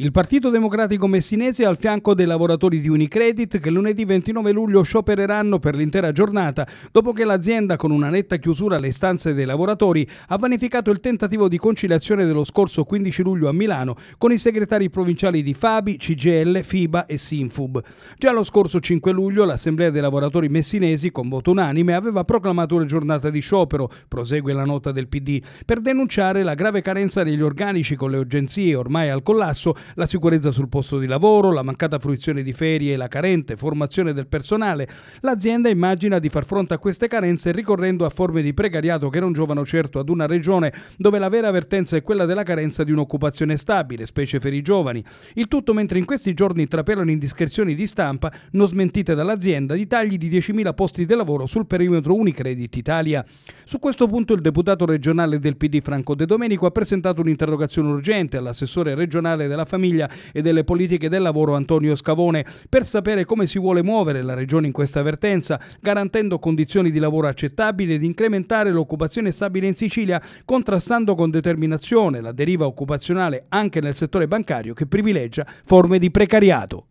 Il Partito Democratico Messinese è al fianco dei lavoratori di Unicredit che lunedì 29 luglio sciopereranno per l'intera giornata dopo che l'azienda con una netta chiusura alle stanze dei lavoratori ha vanificato il tentativo di conciliazione dello scorso 15 luglio a Milano con i segretari provinciali di Fabi, CGL, FIBA e Sinfub. Già lo scorso 5 luglio l'Assemblea dei lavoratori messinesi con voto unanime aveva proclamato una giornata di sciopero, prosegue la nota del PD, per denunciare la grave carenza degli organici con le agenzie ormai al collasso la sicurezza sul posto di lavoro, la mancata fruizione di ferie e la carente formazione del personale, l'azienda immagina di far fronte a queste carenze ricorrendo a forme di precariato che non giovano certo ad una regione dove la vera avvertenza è quella della carenza di un'occupazione stabile, specie per i giovani. Il tutto mentre in questi giorni trapelano indiscrezioni di stampa non smentite dall'azienda di tagli di 10.000 posti di lavoro sul perimetro Unicredit Italia. Su questo punto il deputato regionale del PD Franco De Domenico ha presentato un'interrogazione urgente all'assessore regionale della famiglia famiglia e delle politiche del lavoro Antonio Scavone per sapere come si vuole muovere la Regione in questa avvertenza, garantendo condizioni di lavoro accettabili ed incrementare l'occupazione stabile in Sicilia, contrastando con determinazione la deriva occupazionale anche nel settore bancario che privilegia forme di precariato.